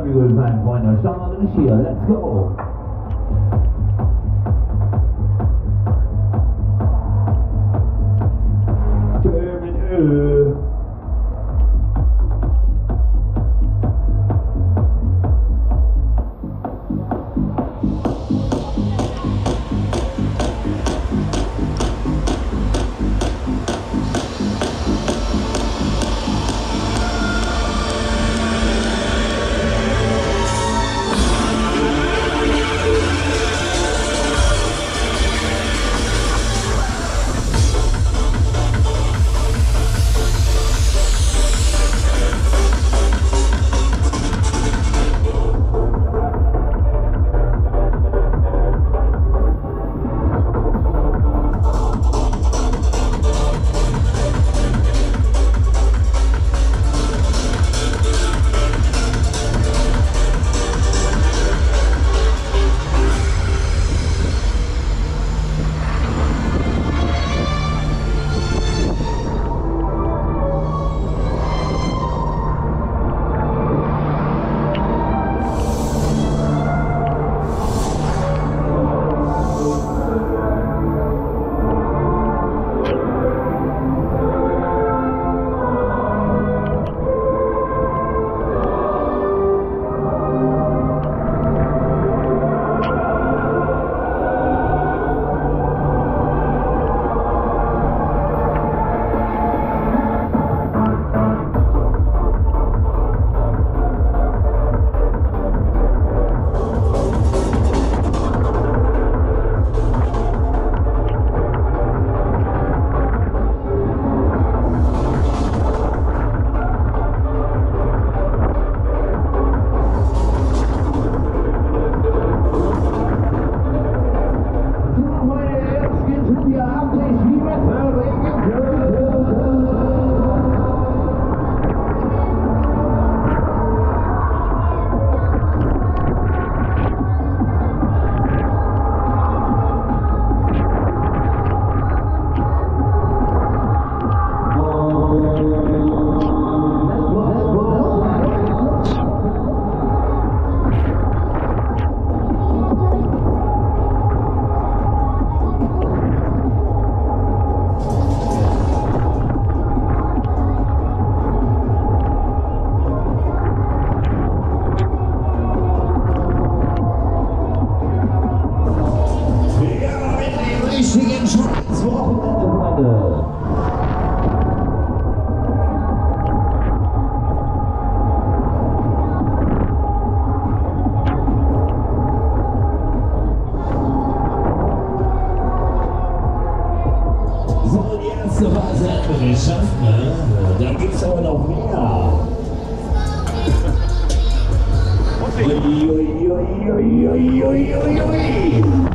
W and Van Fine. Oh. Someone this year, let's go. Geschafft, ne? Da gibt's aber noch mehr. Ui, ui, ui, ui, ui, ui, ui,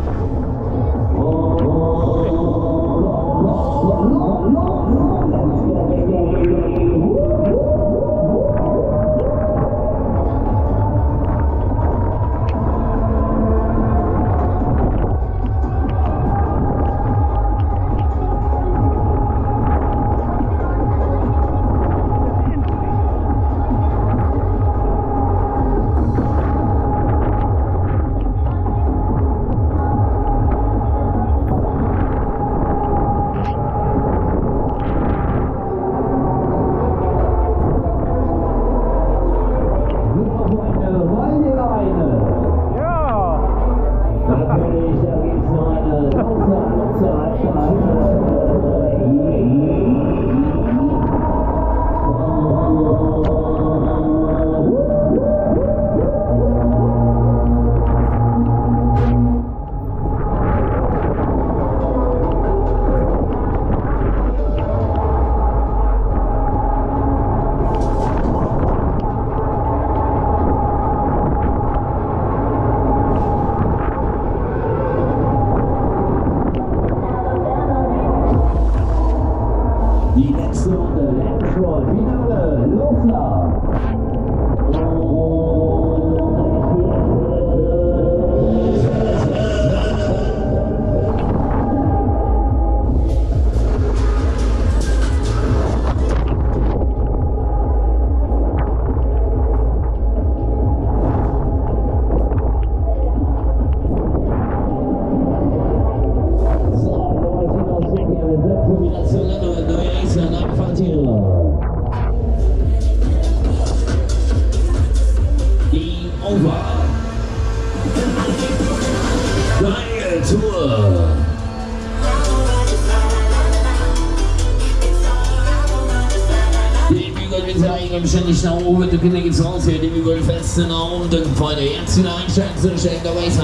Lucia。Game over. Geile Tour. Wir zeigen ständig nach oben, Kinder geht's raus hier, die Bügel fest nach unten, Freunde. Jetzt wieder einsteigen, so stellen dabei sein.